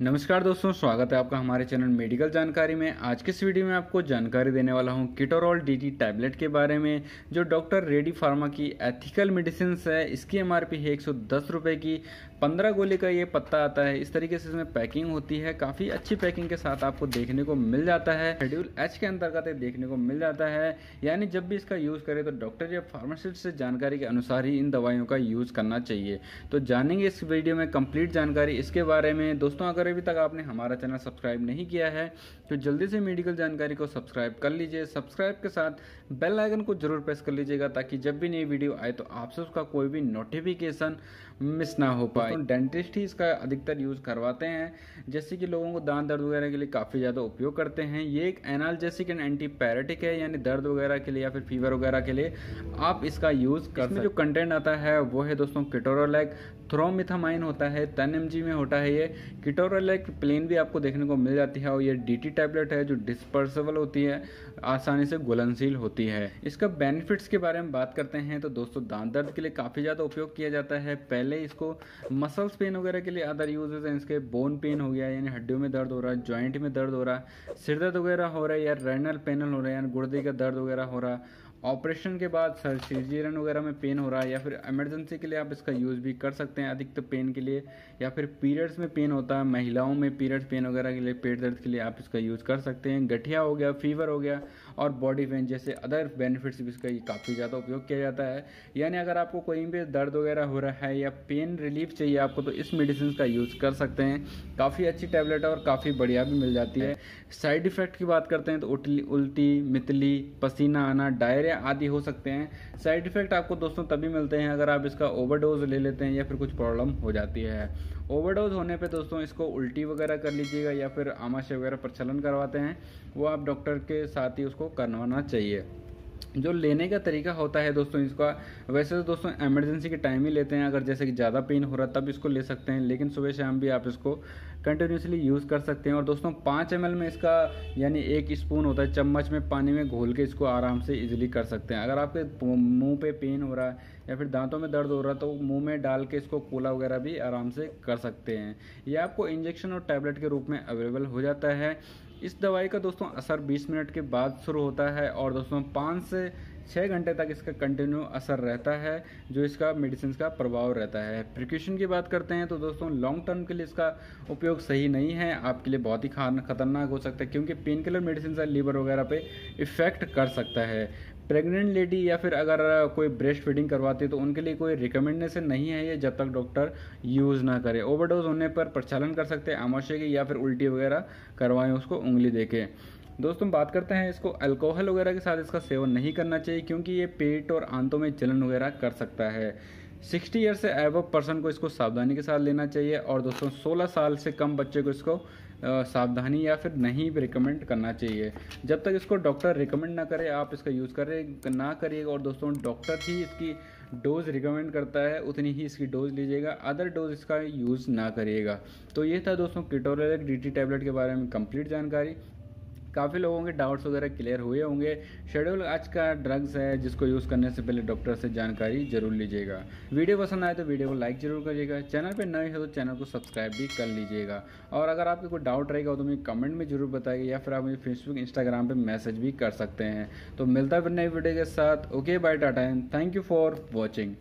नमस्कार दोस्तों, स्वागत है आपका हमारे चैनल मेडिकल जानकारी में। आज के इस वीडियो में आपको जानकारी देने वाला हूँ किटोरॉल डीटी टैबलेट के बारे में, जो डॉक्टर रेडी फार्मा की एथिकल मेडिसिन है, इसकी एमआरपी है एक सौ की। पंद्रह गोली का ये पत्ता आता है, इस तरीके से इसमें पैकिंग होती है। काफ़ी अच्छी पैकिंग के साथ आपको देखने को मिल जाता है, शेड्यूल एच के अंतर्गत देखने को मिल जाता है। यानी जब भी इसका यूज़ करें तो डॉक्टर या फार्मासिस्ट से जानकारी के अनुसार ही इन दवाइयों का यूज़ करना चाहिए। तो जानेंगे इस वीडियो में कंप्लीट जानकारी, इसके बारे में। दोस्तों, अगर अभी तक आपने हमारा चैनल सब्सक्राइब नहीं किया है तो जल्दी से मेडिकल जानकारी को सब्सक्राइब कर लीजिए। सब्सक्राइब के साथ बेल आइकन को ज़रूर प्रेस कर लीजिएगा ताकि जब भी नई वीडियो आए तो आपसे उसका कोई भी नोटिफिकेशन मिस ना हो पाए। तो डेंटिस्ट ही इसका अधिकतर यूज़ करवाते हैं जैसे कि लोगों को दांत दर्द वगैरह के लिए काफ़ी ज़्यादा उपयोग करते हैं। ये एक एनालजेसिक एंड एंटीपैरेटिक है यानी दर्द वगैरह के लिए या फिर फीवर वगैरह के लिए आप इसका यूज़ कर जो कंटेंट आता है वो है दोस्तों किटोरोलैक थ्रोमिथामाइन होता है टेन में होता है ये। किटोरोलैक प्लेन भी आपको देखने को मिल जाती है और ये डी टी टैबलेट है जो डिस्पर्सिबल होती है, आसानी से घुलनशील होती है। इसका बेनिफिट्स के बारे में बात करते हैं तो दोस्तों दांत दर्द के लिए काफ़ी ज़्यादा उपयोग किया जाता है। पहले इसको मसल्स पेन वगैरह के लिए अदर यूजेस हैं, इसके बोन पेन हो गया, यानी हड्डियों में दर्द हो रहा है जॉइंट में दर्द हो रहा है सिर दर्द वगैरह हो रहा है या रेनल पेनल हो रहा है, यानी गुर्दे का दर्द वगैरह हो रहा। है ऑपरेशन के बाद सर सर्जरीन वगैरह में पेन हो रहा है या फिर इमरजेंसी के लिए आप इसका यूज़ भी कर सकते हैं अधिकतर पेन के लिए, या फिर पीरियड्स में पेन होता है, महिलाओं में पीरियड्स पेन वगैरह के लिए, पेट दर्द के लिए आप इसका यूज़ कर सकते हैं। गठिया हो गया फीवर हो गया और बॉडी पेन जैसे अदर बेनिफिट्स भी इसका काफ़ी ज़्यादा उपयोग किया जाता है। यानी अगर आपको कोई भी दर्द वगैरह हो रहा है या पेन रिलीफ चाहिए आपको तो इस मेडिसिन का यूज़ कर सकते हैं। काफ़ी अच्छी टैबलेट है और काफ़ी बढ़िया भी मिल जाती है। साइड इफ़ेक्ट की बात करते हैं तो उल्टी, मितली, पसीना आना डायरिया आदि हो सकते हैं। साइड इफ़ेक्ट आपको दोस्तों तभी मिलते हैं अगर आप इसका ओवरडोज ले लेते हैं या फिर कुछ प्रॉब्लम हो जाती है। ओवरडोज होने पे दोस्तों इसको उल्टी वगैरह कर लीजिएगा या फिर आमाशय वगैरह प्रचलन करवाते हैं। वो आप डॉक्टर के साथ ही उसको करवाना चाहिए। जो लेने का तरीका होता है दोस्तों इसका, वैसे तो दोस्तों इमरजेंसी के टाइम ही लेते हैं। अगर जैसे कि ज़्यादा पेन हो रहा है, तब इसको ले सकते हैं। लेकिन सुबह शाम भी आप इसको कंटिन्यूसली यूज़ कर सकते हैं। और दोस्तों पाँच एम में इसका यानी एक स्पून होता है, चम्मच में पानी में घोल के इसको आराम से इजीली कर सकते हैं। अगर आपके मुँह पे पेन हो रहा है या फिर दांतों में दर्द हो रहा है तो मुँह में डाल के इसको कोला वगैरह भी आराम से कर सकते हैं। ये आपको इंजेक्शन और टैबलेट के रूप में अवेलेबल हो जाता है। इस दवाई का दोस्तों असर 20 मिनट के बाद शुरू होता है और दोस्तों पाँच से छः घंटे तक इसका कंटिन्यू असर रहता है, जो इसका मेडिसिन का प्रभाव रहता है। प्रिक्यूशन की बात करते हैं तो दोस्तों लॉन्ग टर्म के लिए इसका उपयोग सही नहीं है। आपके लिए बहुत ही खतरनाक हो सकता है, क्योंकि पेन किलर मेडिसिन लीवर वगैरह पे इफ़ेक्ट कर सकता है। प्रेग्नेंट लेडी या फिर अगर कोई ब्रेस्ट फीडिंग करवाती है तो उनके लिए कोई रिकमेंडेशन नहीं है ये, जब तक डॉक्टर यूज़ ना करे। ओवरडोज होने पर प्रचालन कर सकते हैं, आमाशय की या फिर उल्टी वगैरह करवाएँ, उसको उंगली देके दोस्तों बात करते हैं इसको अल्कोहल वगैरह के साथ इसका सेवन नहीं करना चाहिए, क्योंकि ये पेट और आंतों में जलन वगैरह कर सकता है। 60 ईयर से एव पर्सन को इसको सावधानी के साथ लेना चाहिए, और दोस्तों 16 साल से कम बच्चे को इसको सावधानी या फिर नहीं रिकमेंड करना चाहिए। जब तक इसको डॉक्टर रिकमेंड ना करे, आप इसका यूज़ करें ना करिएगा और दोस्तों डॉक्टर ही इसकी डोज रिकमेंड करता है, उतनी ही इसकी डोज लीजिएगा अदर डोज इसका यूज़ ना करिएगा। तो ये था दोस्तों, किटोरेलिक डी टी टैबलेट के बारे में कंप्लीट जानकारी। काफ़ी लोगों के डाउट्स वगैरह क्लियर हुए होंगे। शेड्यूल आज का ड्रग्स है, जिसको यूज़ करने से पहले डॉक्टर से जानकारी ज़रूर लीजिएगा। वीडियो पसंद आए तो वीडियो को लाइक ज़रूर करिएगा। चैनल पर नए हो तो चैनल को सब्सक्राइब भी कर लीजिएगा। और अगर आपके कोई डाउट रहेगा तो मुझे कमेंट में ज़रूर बताइए, या फिर आप मुझे फेसबुक इंस्टाग्राम पर मैसेज भी कर सकते हैं। तो मिलता है फिर नई वीडियो के साथ। Okay bye tata and thank you for watching